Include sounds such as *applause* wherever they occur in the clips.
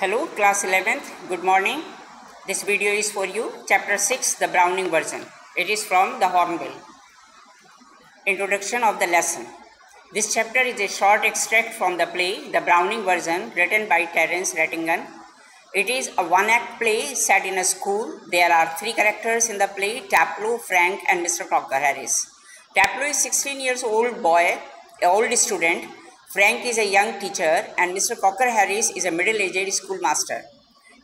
Hello, class 11th. Good morning. This video is for you. Chapter 6, the Browning version. It is from the Hornbill. Introduction of the lesson. This chapter is a short extract from the play, the Browning version, written by Terence Rattigan. It is a one act play set in a school. There are three characters in the play Taplow, Frank, and Mr. Crocker Harris. Taplow is 16 years old boy, old student Frank is a young teacher and Mr. Crocker Harris is a middle-aged schoolmaster.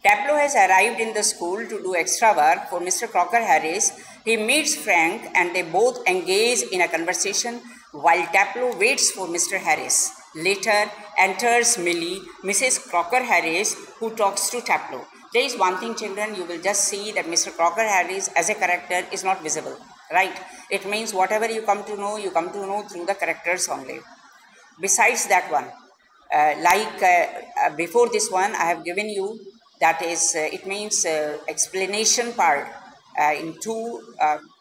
Taplow has arrived in the school to do extra work for Mr. Crocker Harris. He meets Frank and they both engage in a conversation while Taplow waits for Mr. Harris. Later enters Millie, Mrs. Crocker Harris, who talks to Taplow. There is one thing, children, you will just see that Mr. Crocker Harris as a character is not visible, right? It means whatever you come to know, you come to know through the characters only besides that one uh, like uh, uh, before this one i have given you that is uh, it means uh, explanation part in two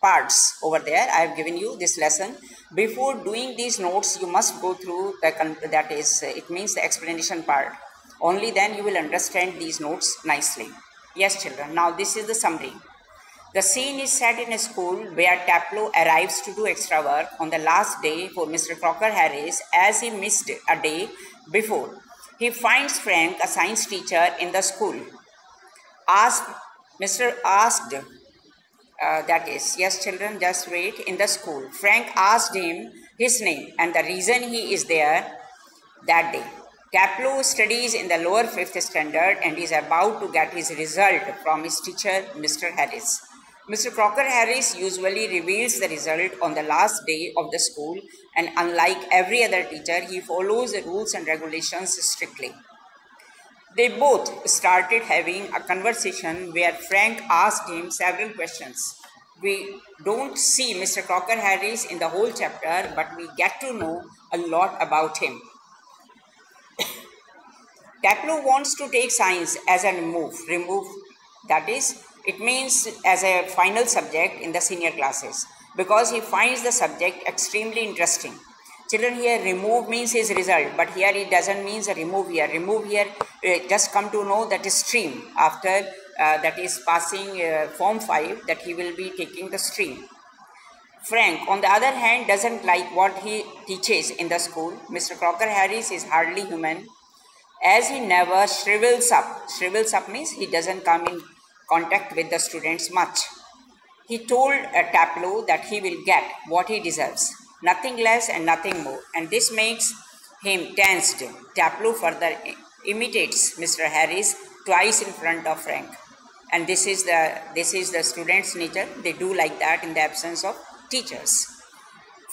parts over there. I have given you this lesson. Before doing these notes you must go through the that is it means the explanation part. Only then you will understand these notes nicely. Yes children. Now this is the summary the scene is set in a school where Taplow arrives to do extra work on the last day for Mr. Crocker Harris as he missed a day before. He finds Frank, a science teacher in the school. Asked, Mr. asked, uh, that is, yes, children, just wait, in the school. Frank asked him his name and the reason he is there that day. Taplow studies in the lower fifth standard and is about to get his result from his teacher, Mr. Harris. Mr. Crocker Harris usually reveals the result on the last day of the school and unlike every other teacher, he follows the rules and regulations strictly. They both started having a conversation where Frank asked him several questions. We don't see Mr. Crocker Harris in the whole chapter, but we get to know a lot about him. *coughs* Taplow wants to take science as a remove, remove that is it means as a final subject in the senior classes because he finds the subject extremely interesting. Children here remove means his result, but here it doesn't mean a remove here. Remove here uh, just come to know that stream after uh, that is passing uh, form 5 that he will be taking the stream. Frank, on the other hand, doesn't like what he teaches in the school. Mr. Crocker Harris is hardly human as he never shrivels up. Shrivels up means he doesn't come in contact with the students much. He told uh, that he will get what he deserves, nothing less and nothing more, and this makes him tensed. Taplow further imitates Mr. Harris twice in front of Frank, and this is the this is the students' nature. They do like that in the absence of teachers.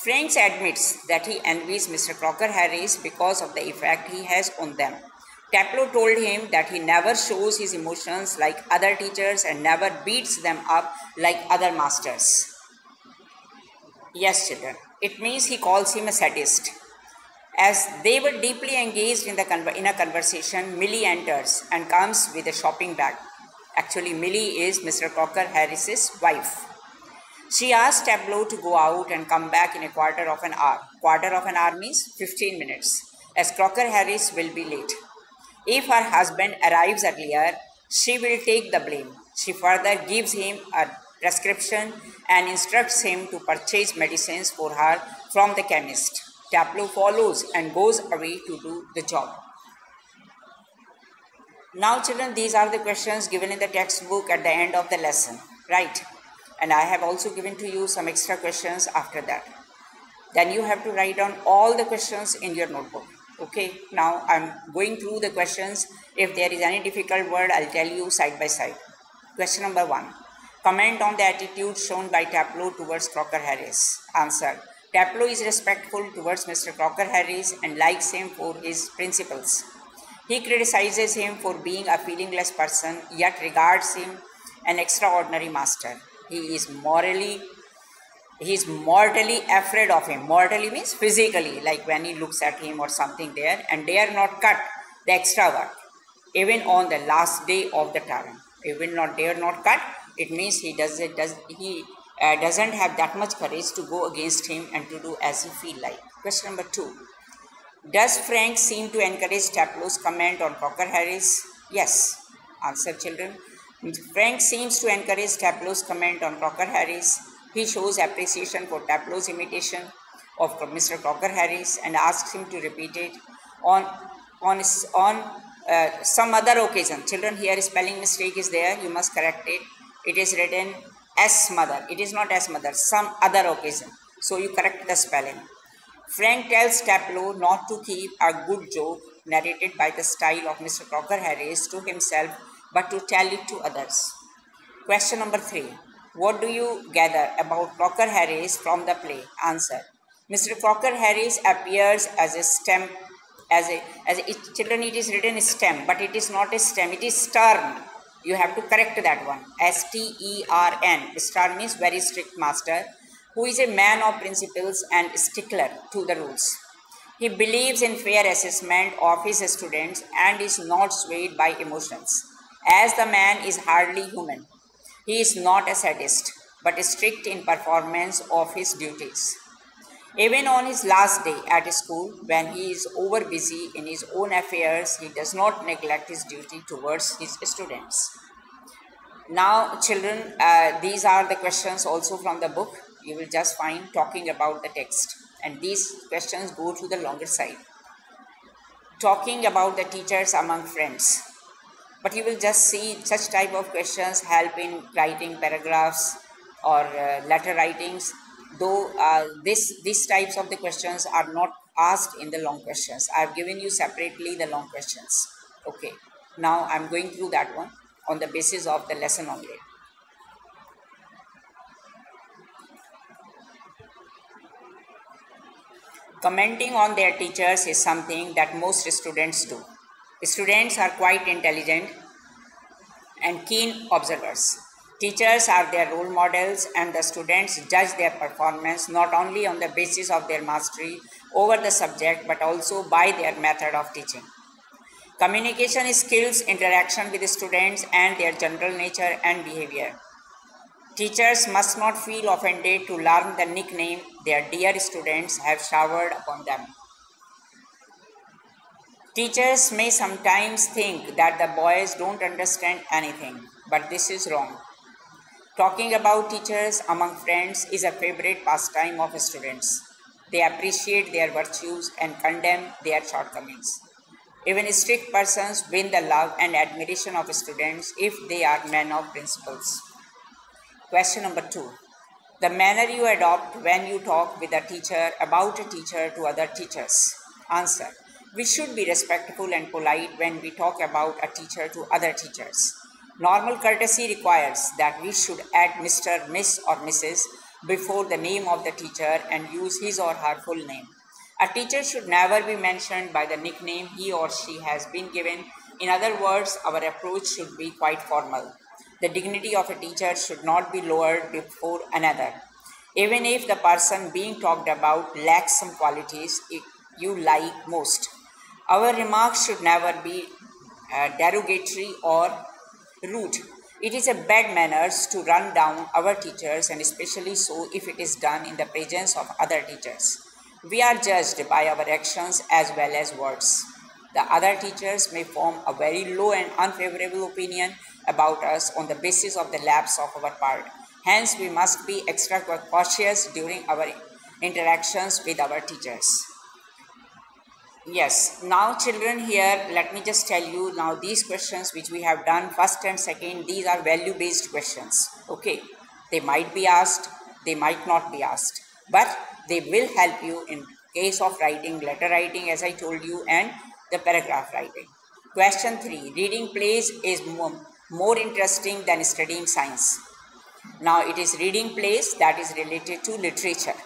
Frank admits that he envies Mr. Crocker Harris because of the effect he has on them. Taplow told him that he never shows his emotions like other teachers and never beats them up like other masters. Yes, children, it means he calls him a sadist. As they were deeply engaged in, the in a conversation, Millie enters and comes with a shopping bag. Actually, Millie is Mr. Crocker Harris's wife. She asked Taplow to go out and come back in a quarter of an hour. Quarter of an hour means 15 minutes, as Crocker Harris will be late. If her husband arrives earlier, she will take the blame. She further gives him a prescription and instructs him to purchase medicines for her from the chemist. Taplow follows and goes away to do the job. Now children, these are the questions given in the textbook at the end of the lesson, right? And I have also given to you some extra questions after that. Then you have to write down all the questions in your notebook okay now i'm going through the questions. If there is any difficult word i'll tell you side by side. Question number one. Comment on the attitude shown by taplow towards crocker harris. Answer. Taplow is respectful towards mr crocker harris and likes him for his principles. He criticizes him for being a feelingless person yet regards him an extraordinary master. He is morally he is mortally afraid of him. Mortally means physically, like when he looks at him or something there, and dare not cut the extra work, even on the last day of the term. Even not dare not cut, it means he does it does he uh, doesn't have that much courage to go against him and to do as he feel like. Question number two. Does Frank seem to encourage Taplow's comment on Crocker Harris? Yes. Answer children. Frank seems to encourage Taplow's comment on Crocker Harris. He shows appreciation for Taplow's imitation of Mr. Crocker Harris and asks him to repeat it on on on uh, some other occasion. Children, here spelling mistake is there. You must correct it. It is written as mother. It is not as mother. Some other occasion. So you correct the spelling. Frank tells Taplow not to keep a good joke narrated by the style of Mr. Crocker Harris to himself but to tell it to others. Question number three. What do you gather about Crocker Harris from the play? Answer. Mr. Crocker Harris appears as a stem, as a, as a, children it is written stem, but it is not a stem, it is stern. You have to correct that one. S-T-E-R-N. Stern means very strict master, who is a man of principles and stickler to the rules. He believes in fair assessment of his students and is not swayed by emotions as the man is hardly human. He is not a sadist, but strict in performance of his duties. Even on his last day at school, when he is overbusy in his own affairs, he does not neglect his duty towards his students. Now, children, uh, these are the questions also from the book. You will just find talking about the text. And these questions go to the longer side. Talking about the teachers among friends but you will just see such type of questions help in writing paragraphs or uh, letter writings though uh, this these types of the questions are not asked in the long questions. I have given you separately the long questions. Okay. Now i'm going through that one on the basis of the lesson only commenting on their teachers is something that most students do Students are quite intelligent and keen observers. Teachers are their role models and the students judge their performance not only on the basis of their mastery over the subject but also by their method of teaching. Communication skills, interaction with students and their general nature and behavior. Teachers must not feel offended to learn the nickname their dear students have showered upon them. Teachers may sometimes think that the boys don't understand anything, but this is wrong. Talking about teachers among friends is a favorite pastime of students. They appreciate their virtues and condemn their shortcomings. Even strict persons win the love and admiration of students if they are men of principles. Question number two. The manner you adopt when you talk with a teacher about a teacher to other teachers. Answer. We should be respectful and polite when we talk about a teacher to other teachers. Normal courtesy requires that we should add Mr., Miss, or Mrs. before the name of the teacher and use his or her full name. A teacher should never be mentioned by the nickname he or she has been given. In other words, our approach should be quite formal. The dignity of a teacher should not be lowered before another. Even if the person being talked about lacks some qualities you like most. Our remarks should never be uh, derogatory or rude. It is a bad manners to run down our teachers and especially so if it is done in the presence of other teachers. We are judged by our actions as well as words. The other teachers may form a very low and unfavorable opinion about us on the basis of the lapse of our part. Hence, we must be extra cautious during our interactions with our teachers. Yes, now children here, let me just tell you now these questions which we have done first and second, these are value based questions. Okay, they might be asked, they might not be asked, but they will help you in case of writing, letter writing as I told you and the paragraph writing. Question 3. Reading plays is more, more interesting than studying science. Now it is reading plays that is related to literature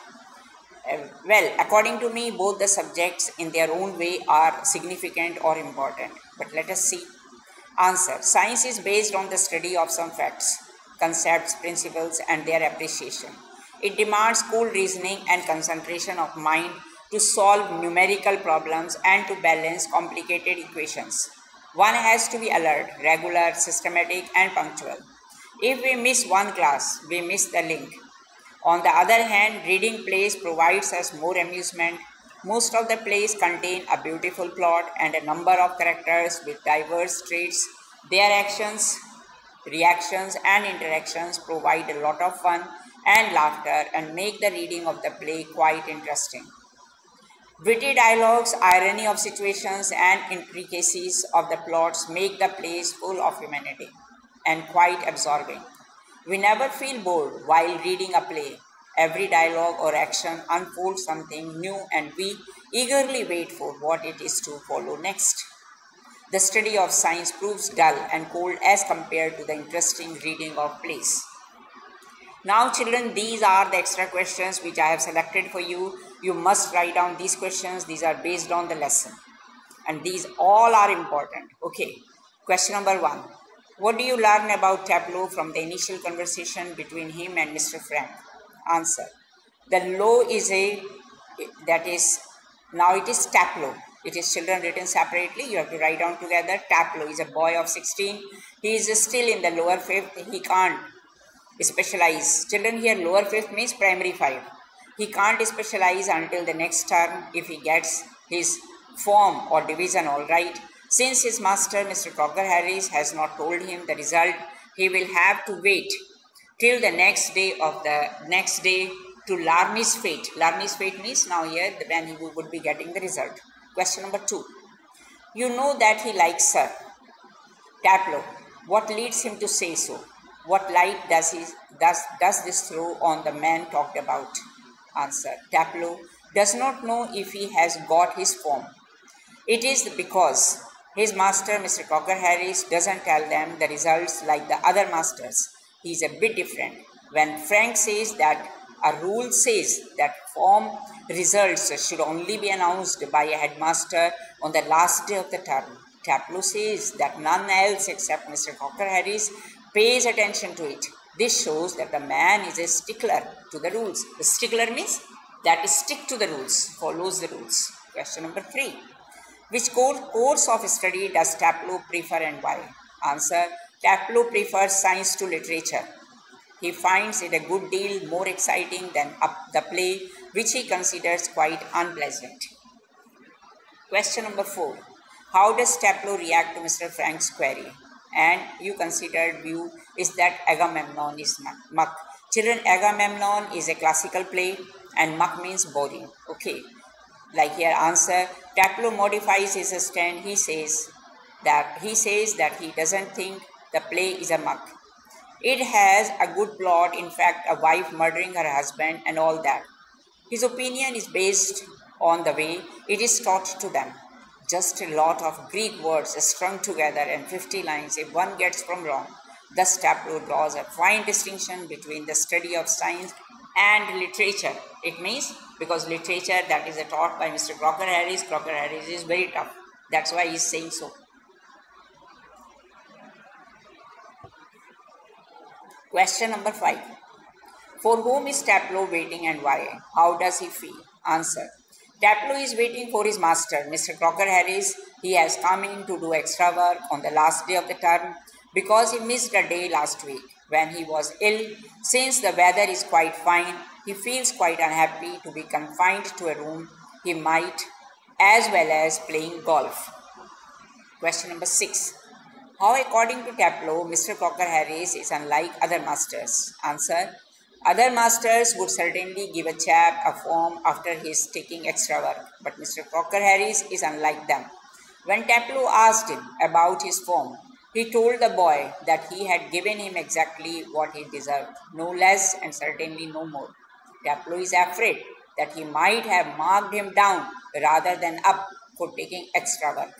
Uh, well, according to me, both the subjects in their own way are significant or important. But let us see. Answer Science is based on the study of some facts, concepts, principles, and their appreciation. It demands cool reasoning and concentration of mind to solve numerical problems and to balance complicated equations. One has to be alert, regular, systematic, and punctual. If we miss one class, we miss the link on the other hand, reading plays provides us more amusement. Most of the plays contain a beautiful plot and a number of characters with diverse traits Their actions, reactions, and interactions provide a lot of fun and laughter and make the reading of the play quite interesting. Witty dialogues, irony of situations, and intricacies of the plots make the plays full of humanity and quite absorbing. We never feel bored while reading a play. Every dialogue or action unfolds something new, and we eagerly wait for what it is to follow next. The study of science proves dull and cold as compared to the interesting reading of plays. Now, children, these are the extra questions which I have selected for you. You must write down these questions, these are based on the lesson, and these all are important. Okay, question number one what do you learn about Taplow from the initial conversation between him and Mr. Frank? Answer. The law is a, that is, now it is Taplow. It is children written separately. You have to write down together. Taplow is a boy of 16. He is still in the lower fifth. He can't specialize. Children here, lower fifth means primary five. He can't specialize until the next term if he gets his form or division all right. Since his master, Mr. Crocker Harris, has not told him the result, he will have to wait till the next day of the next day to learn his fate. Learn his fate means now here when he would be getting the result. Question number two. You know that he likes her. Taplow. What leads him to say so? What light does he does does this throw on the man talked about? Answer. Taplow does not know if he has got his form. It is because his master, Mr. Crocker Harris, doesn't tell them the results like the other masters. He's a bit different. When Frank says that a rule says that form results should only be announced by a headmaster on the last day of the term, Taplow says that none else except Mr. Crocker Harris pays attention to it. This shows that the man is a stickler to the rules. The stickler means that stick to the rules, follows the rules. Question number three. Which course of study does Taplow prefer and why? Answer. Taplow prefers science to literature. He finds it a good deal more exciting than the play, which he considers quite unpleasant. Question number four. How does Taplow react to Mr. Frank's query? And you considered view is that Agamemnon is muck. Children, Agamemnon is a classical play and muck means boring. Okay like here answer Taplow modifies his stand. He says that he says that he doesn't think the play is a muck. It has a good plot. In fact a wife murdering her husband and all that. His opinion is based on the way it is taught to them. Just a lot of greek words strung together and 50 lines. If one gets from wrong thus taplow draws a fine distinction between the study of science and literature it means because literature that is a taught by Mr. Crocker Harris, Crocker Harris is very tough. That's why he's saying so. Question number five. For whom is Taplow waiting and why? How does he feel? Answer. Taplow is waiting for his master, Mr. Crocker Harris. He has come in to do extra work on the last day of the term because he missed a day last week when he was ill. Since the weather is quite fine, he feels quite unhappy to be confined to a room he might as well as playing golf. Question number 6. How according to Taplow, Mr. Crocker Harris is unlike other masters? Answer. Other masters would certainly give a chap a form after his taking extra work, but Mr. Crocker Harris is unlike them. When Taplow asked him about his form, he told the boy that he had given him exactly what he deserved, no less and certainly no more. Taplow is afraid that he might have marked him down rather than up for taking extra work.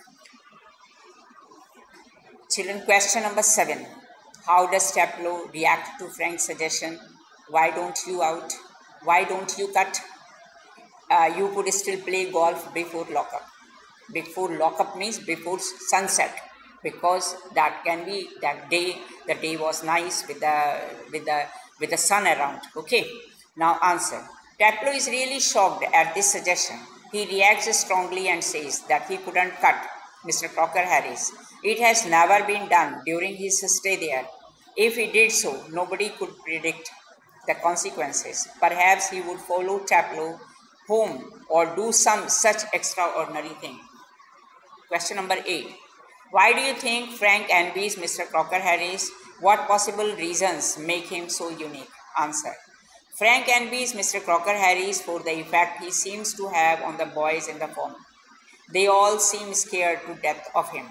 Children, question number seven. How does Taplow react to Frank's suggestion? Why don't you out? Why don't you cut? Uh, you could still play golf before lockup. Before lockup means before sunset because that can be that day the day was nice with the with the with the sun around okay now answer. Taplow is really shocked at this suggestion. He reacts strongly and says that he couldn't cut Mr. Crocker Harris. It has never been done during his stay there. If he did so, nobody could predict the consequences. Perhaps he would follow Taplow home or do some such extraordinary thing. Question number 8. Why do you think Frank envies Mr. Crocker Harris? What possible reasons make him so unique? Answer. Frank envies Mr. Crocker Harris for the effect he seems to have on the boys in the form. They all seem scared to death of him.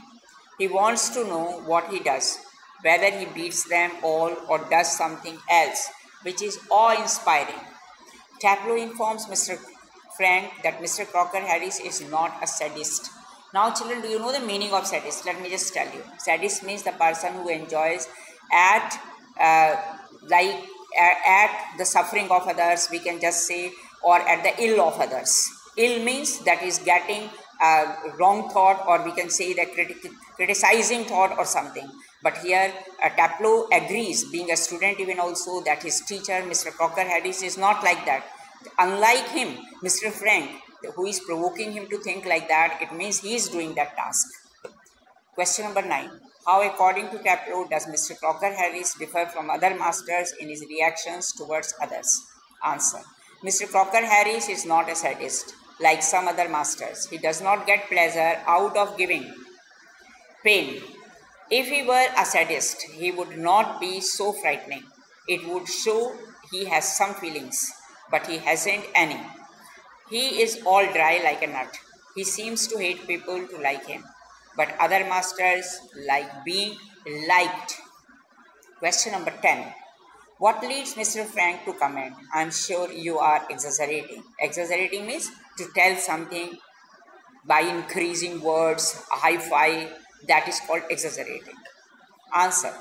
He wants to know what he does, whether he beats them all or does something else, which is awe inspiring. Taplow informs Mr. Frank that Mr. Crocker Harris is not a sadist. Now, children, do you know the meaning of sadist? Let me just tell you. Sadist means the person who enjoys at uh, like at the suffering of others, we can just say, or at the ill of others. Ill means that is getting a wrong thought, or we can say the criti- criticizing thought or something. But here, uh, agrees, being a student even also, that his teacher, Mr. Crocker Harris, is not like that. Unlike him, Mr. Frank, who is provoking him to think like that, it means he is doing that task. Question number 9. How, according to Taplow, does Mr. Crocker Harris differ from other masters in his reactions towards others? Answer. Mr. Crocker Harris is not a sadist like some other masters. He does not get pleasure out of giving pain. If he were a sadist, he would not be so frightening. It would show he has some feelings, but he hasn't any. He is all dry like a nut. He seems to hate people to like him but other masters like being liked. Question number 10. What leads Mr. Frank to comment? I'm sure you are exaggerating. Exaggerating means to tell something by increasing words, high five, that is called exaggerating. Answer.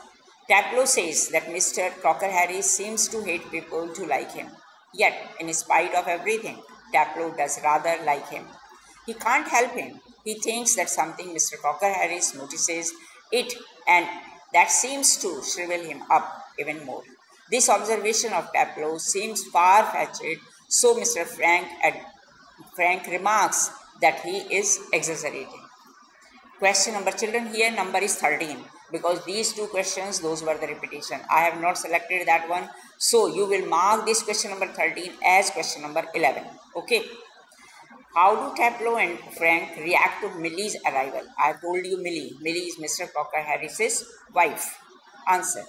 Taplow says that Mr. Crocker Harris seems to hate people to like him. Yet, in spite of everything, Taplow does rather like him. He can't help him. He thinks that something Mr. Crocker Harris notices it and that seems to shrivel him up even more. This observation of Taplow seems far-fetched, so Mr. Frank, Frank remarks that he is exaggerating. Question number, children, here number is 13 because these two questions, those were the repetition. I have not selected that one. So you will mark this question number 13 as question number 11. Okay. How do Taplow and Frank react to Millie's arrival? I told you Millie. Millie is Mr. Crocker Harris's wife. Answer.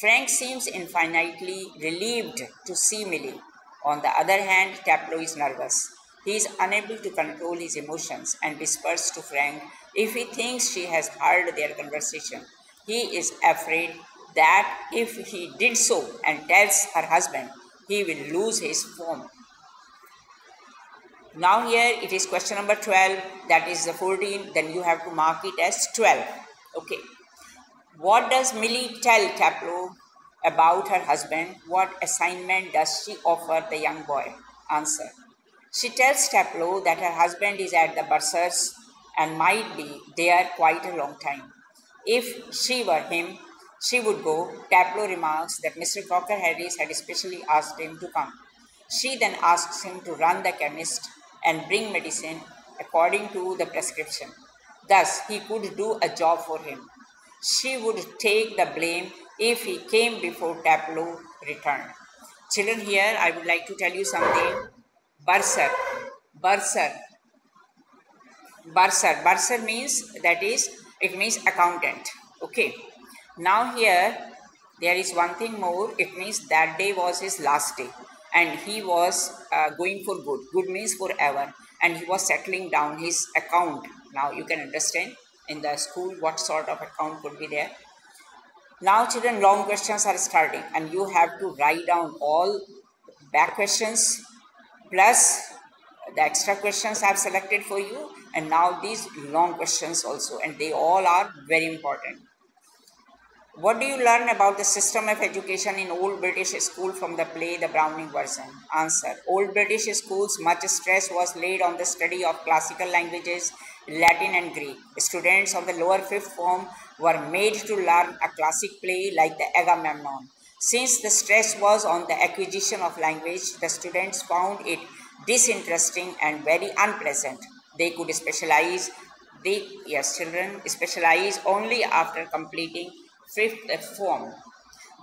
Frank seems infinitely relieved to see Millie. On the other hand, Taplow is nervous. He is unable to control his emotions and whispers to Frank if he thinks she has heard their conversation. He is afraid that if he did so and tells her husband, he will lose his form now here it is question number 12 that is the 14 then you have to mark it as 12. Okay. What does Millie tell Taplow about her husband? What assignment does she offer the young boy? Answer. She tells Taplow that her husband is at the bursars and might be there quite a long time. If she were him, she would go. Taplow remarks that Mr. Crocker Harris had especially asked him to come. She then asks him to run the chemist and bring medicine according to the prescription. Thus, he could do a job for him. She would take the blame if he came before Taplow returned. Children, here I would like to tell you something. Bursar. Bursar. Bursar. Bursar means that is, it means accountant. Okay. Now here, there is one thing more. It means that day was his last day. And he was uh, going for good. Good means forever. And he was settling down his account. Now you can understand in the school what sort of account could be there. Now children long questions are starting. And you have to write down all back questions. Plus the extra questions i have selected for you and now these long questions also and they all are very important what do you learn about the system of education in Old British school from the play The Browning Version? Answer. Old British schools, much stress was laid on the study of classical languages, Latin and Greek. Students of the lower fifth form were made to learn a classic play like the Agamemnon. Since the stress was on the acquisition of language, the students found it disinteresting and very unpleasant. They could specialize, they, yes, children specialize only after completing fifth uh, form.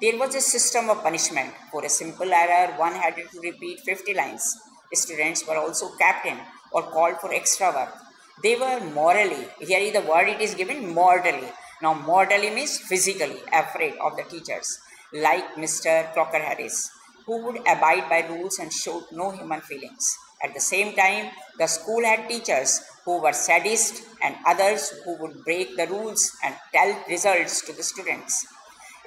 There was a system of punishment. For a simple error, one had to repeat 50 lines. Students were also captain or called for extra work. They were morally, here is the word it is given mortally. Now, mortally means physically afraid of the teachers, like Mr. Crocker Harris, who would abide by rules and showed no human feelings. At the same time, the school had teachers who were sadists and others who would break the rules and tell results to the students.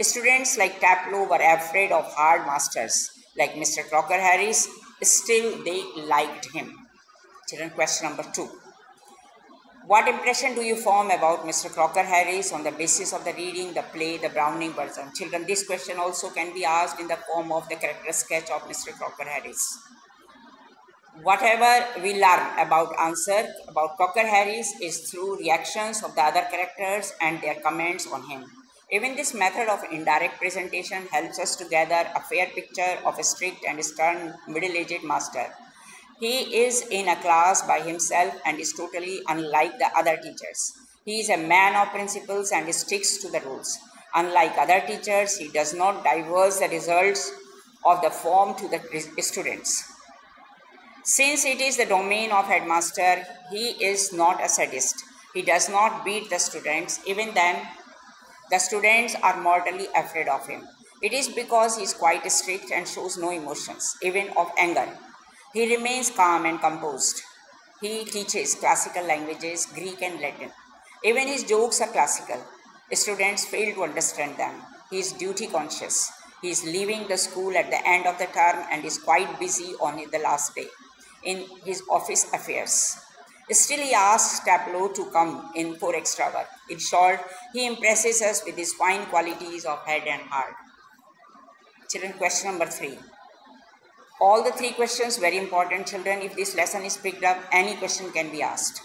Students like Taplow were afraid of hard masters like Mr. Crocker Harris, still they liked him. Children, question number two. What impression do you form about Mr. Crocker Harris on the basis of the reading, the play, the Browning version? Children, this question also can be asked in the form of the character sketch of Mr. Crocker Harris. Whatever we learn about answer about Crocker Harris is through reactions of the other characters and their comments on him. Even this method of indirect presentation helps us to gather a fair picture of a strict and stern middle-aged master he is in a class by himself and is totally unlike the other teachers. He is a man of principles and sticks to the rules. Unlike other teachers, he does not diverse the results of the form to the students. Since it is the domain of headmaster, he is not a sadist. He does not beat the students. Even then, the students are mortally afraid of him. It is because he is quite strict and shows no emotions, even of anger. He remains calm and composed. He teaches classical languages, Greek and Latin. Even his jokes are classical. Students fail to understand them. He is duty conscious. He is leaving the school at the end of the term and is quite busy on the last day in his office affairs. Still, he asks Taplow to come in for extra work. In short, he impresses us with his fine qualities of head and heart. Children, question number three all the three questions very important children if this lesson is picked up any question can be asked.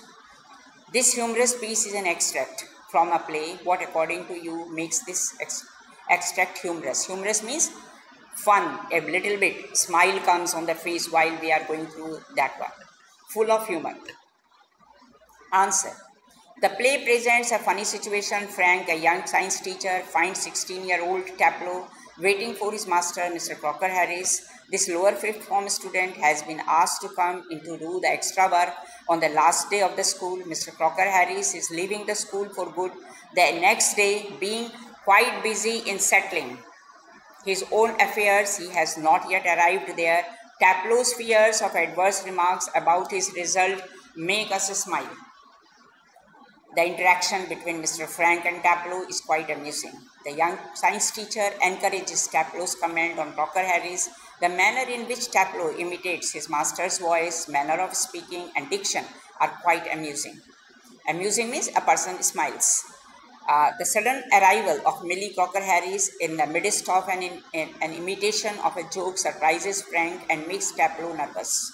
This humorous piece is an extract from a play what according to you makes this ex extract humorous. Humorous means fun a little bit. Smile comes on the face while we are going through that one. Full of humor. Answer. The play presents a funny situation. Frank a young science teacher finds 16 year old taplow waiting for his master mr crocker harris this lower fifth form student has been asked to come in to do the extra work on the last day of the school. Mr. Crocker Harris is leaving the school for good the next day being quite busy in settling his own affairs. He has not yet arrived there. Taplow's fears of adverse remarks about his result make us smile. The interaction between Mr. Frank and Taplow is quite amusing. The young science teacher encourages Taplow's comment on Crocker Harris the manner in which Taplow imitates his master's voice, manner of speaking, and diction are quite amusing. Amusing means a person smiles. Uh, the sudden arrival of Millie Crocker Harris in the midst of an, in, in, an imitation of a joke surprises Frank and makes Taplow nervous.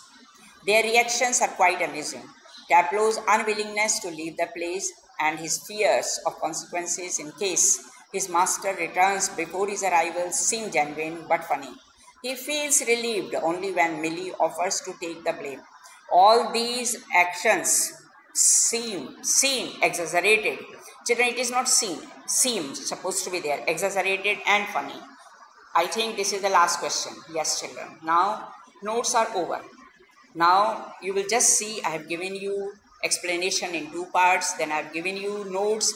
Their reactions are quite amusing. Taplow's unwillingness to leave the place and his fears of consequences in case his master returns before his arrival seem genuine but funny. He feels relieved only when Millie offers to take the blame. All these actions seem seen exaggerated. Children, it is not seen, seems supposed to be there, exaggerated and funny. I think this is the last question. Yes, children. Now, notes are over. Now, you will just see I have given you explanation in two parts. Then I have given you notes.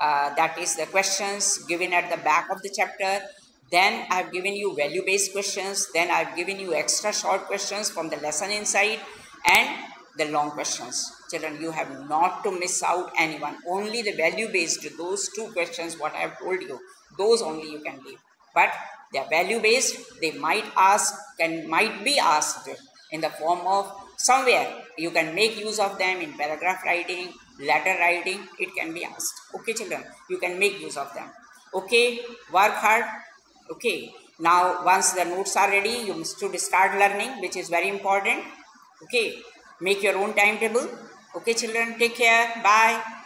Uh, that is the questions given at the back of the chapter then I've given you value-based questions. Then I've given you extra short questions from the lesson inside and the long questions. Children, you have not to miss out anyone. Only the value-based, those two questions what I have told you, those only you can leave. But they are value-based. They might ask, can might be asked in the form of somewhere. You can make use of them in paragraph writing, letter writing. It can be asked. Okay, children, you can make use of them. Okay, work hard okay now once the notes are ready you must to start learning which is very important. Okay make your own timetable. Okay children take care. Bye